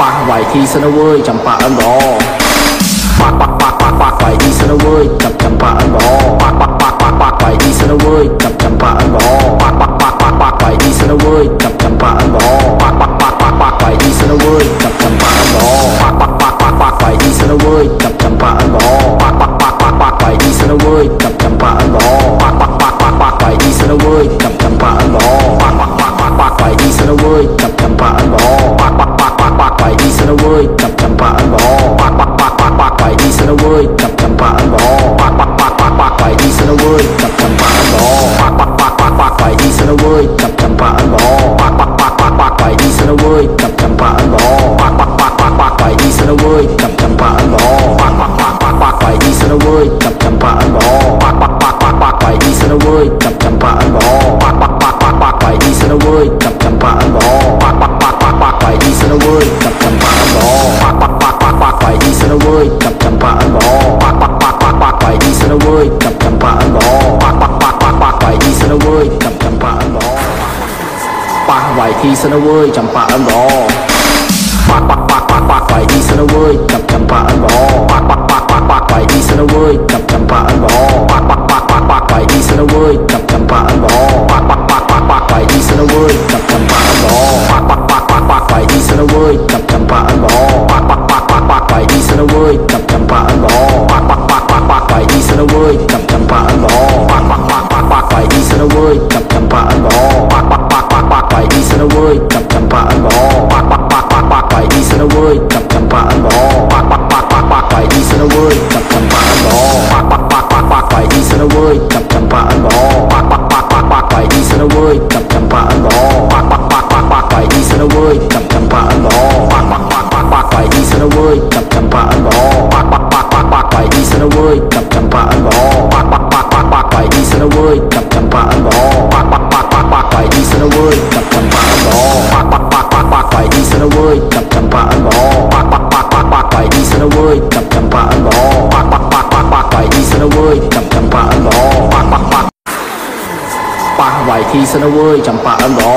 ប៉ះវាយធីសិនអើយចំប៉ាអឹមល្អប៉ះប៉ះប៉ះប៉ះប៉ះវាយធីសិនអើយចាប់ចំប៉ាអឹមល្អប៉ះប៉ះប៉ះប៉ះប៉ះ ចាប់ចំប៉ាអឹមល្អប៉ះប៉ះប៉ះប៉ះប៉ះវាយធីសិនអើយចាប់ចំប៉ាអឹមល្អប៉ះប៉ះប៉ះប៉ះប៉ះវាយធីសិនអើយចាប់ចំប៉ាអឹមល្អប៉ះប៉ះប៉ះប៉ះប៉ះវាយធីសិនអើយចាប់ចំប៉ាអឹមល្អប៉ះប៉ះប៉ះប៉ះប៉ះវាយធីសិនអើយចាប់ចំប៉ាអឹមល្អប៉ះប៉ះប៉ះប៉ះប៉ះ ប៉ះវាយធីសិនអើយចំប៉ាអឹមល្អប៉ះប៉ះប៉ះប៉ះប៉ះវាយធីសិនអើយចាប់ចំប៉ាអឹមល្អប៉ះប៉ះប៉ះប៉ះប៉ះវាយធីសិនអើយចាប់ចំប៉ាអឹមល្អប៉ះប៉ះប៉ះប៉ះប៉ះវាយធីសិនអើយចាប់ចំប៉ាអឹមល្អប៉ះប៉ះប៉ះប៉ះប៉ះវាយធីសិនអើយចាប់ចំ ធីសិនអើយចាប់ចំប៉ាអឹមល្អប៉ះ ប៉ះវាយធីសិនអើយចំប៉ាអឹមល្អ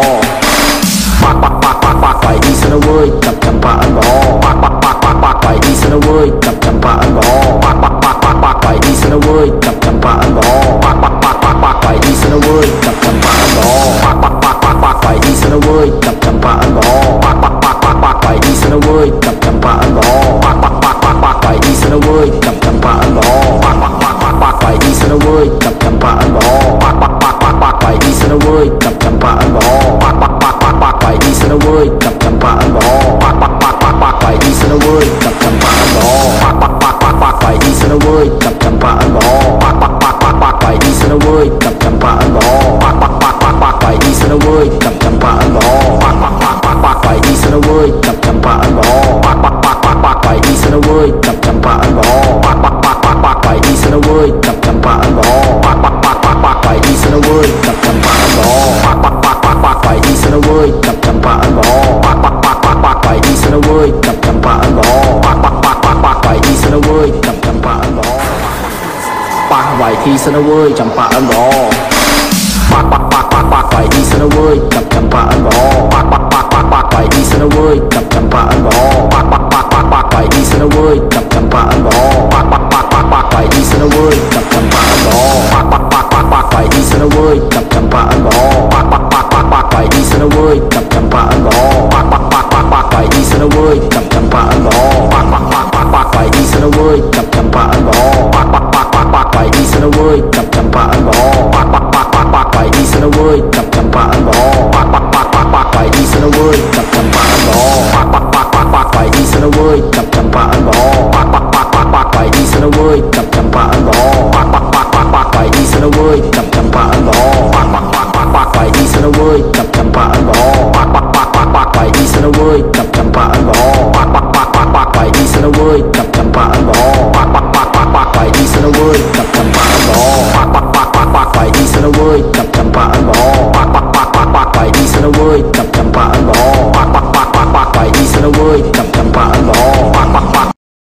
ប៉ះប៉ះប៉ះប៉ះប៉ះវាយធីសិនអើយចាប់ចំប៉ាអឹមល្អប៉ះប៉ះប៉ះប៉ះប៉ះវាយធីសិនអើយចា យចាប់ចំប៉ាអឹមល្អប៉ះប៉ះប៉ះប៉ះប៉ះវាយធីសិនអើយចាប់ចំប៉ាអឹមល្អប៉ះប៉ះប៉ះប៉ះប៉ះវាយធីសិនអើយចាប់ចំប៉ាអឹមល្អប៉ះប៉ះប៉ះប៉ះប៉ះវាយធីសិនអើយចាប់ចំប៉ាអឹមល្អប៉ះប៉ះប៉ះប៉ះប៉ះវាយធីសិនអើយចាប់ចំប៉ាអឹមល្អប៉ះប៉ះប៉ះប៉ះប៉ះវាយធីសិនអើយចាប់ចំប៉ាអឹមល្អប៉ះប៉ះប៉ះប៉ះប៉ះ ប៉ះវាយធីសិនអើយចំប៉ាអឹមល្អប៉ះប៉ះប៉ះប៉ះប៉ះវាយធីសិនអើយចាប់ចំប៉ាអឹមល្អប៉ះប៉ះប៉ះប៉ះប៉ះវាយធីសិនអើយចាប់ចំប៉ាអឹមល្អប៉ះប៉ះប៉ះប៉ះប៉ះវាយធីសិនអើយចាប់ចំប៉ាអឹមល្អប៉ះប៉ះប៉ះប៉ះប៉ះវាយធីសិនអើយចាប់ចំប៉ាអឹមល្អប៉ះប៉ះប៉ះប៉ះប៉ះវាយធីសិនអើយចាប់ចំប៉ាអឹមល្អប៉ះប៉ះប៉ះប៉ះប៉ះវាយធីសិនអើយចាប់ចំប៉ាអឹមល្អប៉ះប៉ះប៉ះប៉ះប៉ះវាយធីសិនអើយចាប់ចំប៉ាអឹមល្អប៉ះប៉ះប៉ះប៉ះប៉ះវាយធីសិនអើយ wood, jump jump out and ball. Quack quack quack quack quack quack quack quack quack